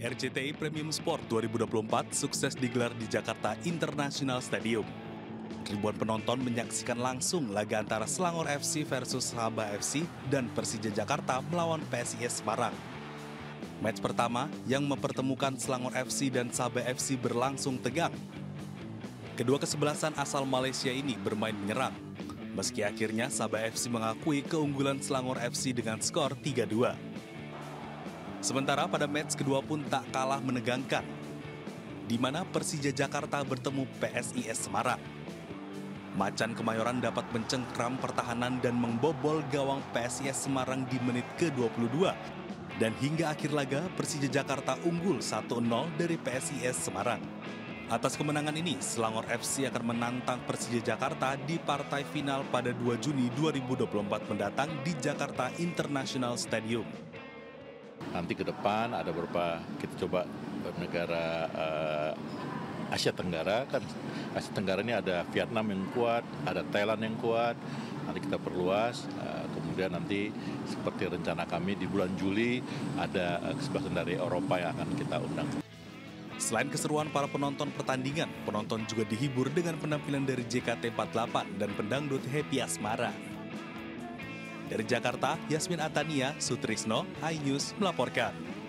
RCTI Premium Sport 2024 sukses digelar di Jakarta International Stadium. Ribuan penonton menyaksikan langsung laga antara Selangor FC versus Sabah FC dan Persija Jakarta melawan PSIS Semarang. Match pertama yang mempertemukan Selangor FC dan Sabah FC berlangsung tegang. Kedua kesebelasan asal Malaysia ini bermain menyerang. Meski akhirnya Sabah FC mengakui keunggulan Selangor FC dengan skor 3-2. Sementara pada match kedua pun tak kalah menegangkan, di mana Persija Jakarta bertemu PSIS Semarang. Macan Kemayoran dapat mencengkram pertahanan dan membobol gawang PSIS Semarang di menit ke-22. Dan hingga akhir laga, Persija Jakarta unggul 1-0 dari PSIS Semarang. Atas kemenangan ini, Selangor FC akan menantang Persija Jakarta di partai final pada 2 Juni 2024 mendatang di Jakarta International Stadium. Nanti ke depan ada beberapa kita coba negara uh, Asia Tenggara kan Asia Tenggara ini ada Vietnam yang kuat, ada Thailand yang kuat. Nanti kita perluas. Uh, kemudian nanti seperti rencana kami di bulan Juli ada uh, dari Eropa yang akan kita undang. Selain keseruan para penonton pertandingan, penonton juga dihibur dengan penampilan dari JKT48 dan pendangdut Happy Asmara. Dari Jakarta, Yasmin Atania, Sutrisno, iNews melaporkan.